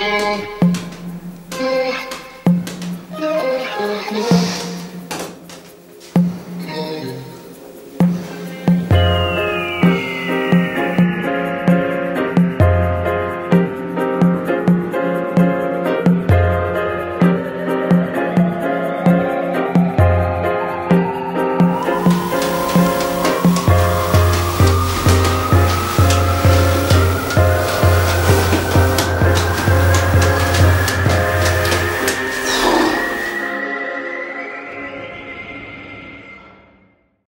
Yeah.